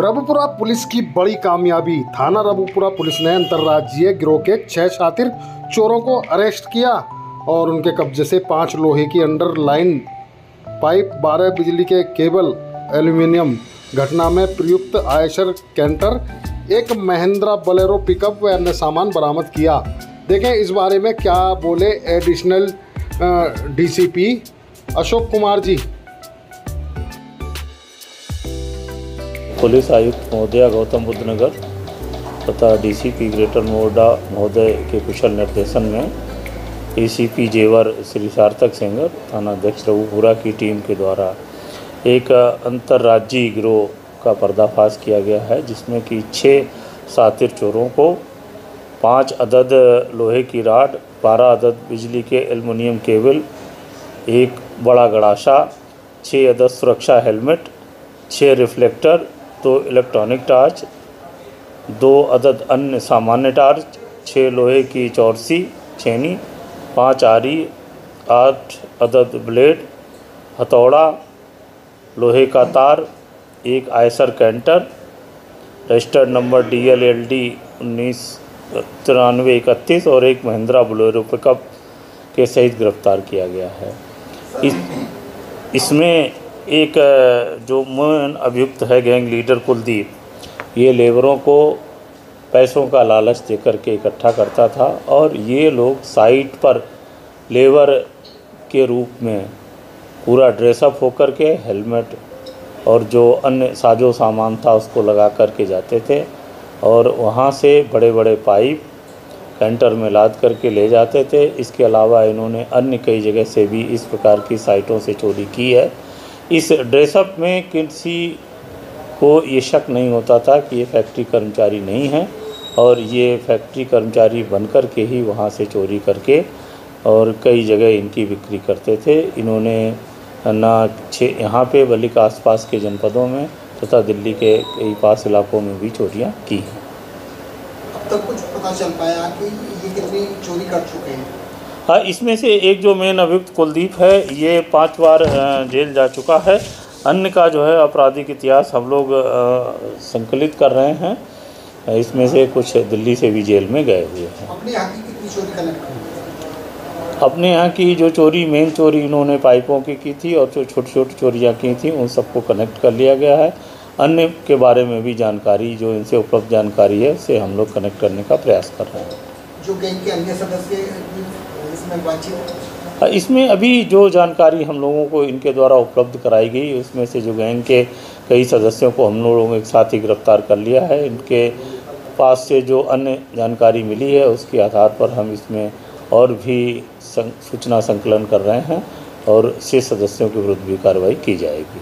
Rabupura police की बड़ी कामयाबी। थाना रबुपुरा पुलिस ने अंतर्राज्यीय गिरोह के छह शातिर चोरों को अरेस्ट किया और उनके कब्जे से पाँच लोहे की अंडरलाइन पाइप, बारह बिजली के केबल, एल्यूमिनियम, घटना में प्रयुक्त आयशर कैंटर, एक महिंद्रा बलेरो पिकअप व अन्य सामान बरामद किया। देखें इस बारे में क्या बोले additional DCP Ashok Kumar ji. Police आयुक्त महोदया गौतम बुद्ध नगर तथा डीसीपी ग्रेटर नोएडा महोदय के कुशल निर्देशन में एसीपी जेवर श्री सार्थक सिंगर थाना अध्यक्ष रघुपुरा की टीम के द्वारा एक अंतर्राज्यीय गिरोह का पर्दाफाश किया गया है, जिसमें कि छः सातिर चोरों को पाँच अदद लोहे की राड, बारह अदद बिजली के एलमिनियम केबल, एक बड़ा गड़ाशा छः अदद सुरक्षा हेलमेट छः रिफ्लेक्टर दो इलेक्ट्रॉनिक टार्च, दो अदद अन्य सामान्य टार्च छः लोहे की चौरसी छेनी, पाँच आरी, आठ अदद ब्लेड, हथौड़ा, लोहे का तार, एक Eicher canter registered number D L L D उन्नीस, तिरानवे इकतीस और एक महिंद्रा बोलेरो पिकअप के सहित गिरफ़्तार किया गया है। इस, इसमें एक जो मेन अभियुक्त है गैंग लीडर कुलदीप, ये लेबरों को पैसों का लालच देकर के इकट्ठा करता था और ये लोग साइट पर लेबर के रूप में पूरा ड्रेसअप होकर के, हेलमेट और जो अन्य साजो सामान था उसको लगा कर के जाते थे और वहाँ से बड़े बड़े पाइप कैंटर में लाद करके ले जाते थे। इसके अलावा इन्होंने अन्य कई जगह से भी इस प्रकार की साइटों से चोरी की है। इस ड्रेसअप में किसी को ये शक नहीं होता था कि ये फैक्ट्री कर्मचारी नहीं है और ये फैक्ट्री कर्मचारी बनकर के ही वहाँ से चोरी करके और कई जगह इनकी बिक्री करते थे। इन्होंने ना छे, यहाँ पे बल्कि आसपास के जनपदों में तथा दिल्ली के कई पास इलाकों में भी चोरियाँ की हैं। अब तक कुछ पता चल पाया कि ये कितनी चोरी कर चुके हैं हाँ। इसमें से एक जो मेन अभियुक्त कुलदीप है ये पाँच बार जेल जा चुका है। अन्य का जो है आपराधिक इतिहास हम लोग संकलित कर रहे हैं। इसमें से कुछ दिल्ली से भी जेल में गए हुए हैं। अपने यहाँ की कितनी चोरी कलेक्ट अपने यहाँ की जो चोरी मेन चोरी इन्होंने पाइपों की की थी और जो छोटी छोटी चोरियाँ की थी उन सबको कनेक्ट कर लिया गया है। अन्य के बारे में भी जानकारी जो इनसे उपलब्ध जानकारी है उसे हम लोग कनेक्ट करने का प्रयास कर रहे हैं। जो गैंग के अन्य सदस्य इसमें बातचीत? इसमें अभी जो जानकारी हम लोगों को इनके द्वारा उपलब्ध कराई गई, उसमें से जो गैंग के कई सदस्यों को हम लोगों ने एक साथ ही गिरफ़्तार कर लिया है। इनके पास से जो अन्य जानकारी मिली है, उसके आधार पर हम इसमें और भी सूचना संकलन कर रहे हैं और शेष सदस्यों के विरुद्ध भी कार्रवाई की जाएगी।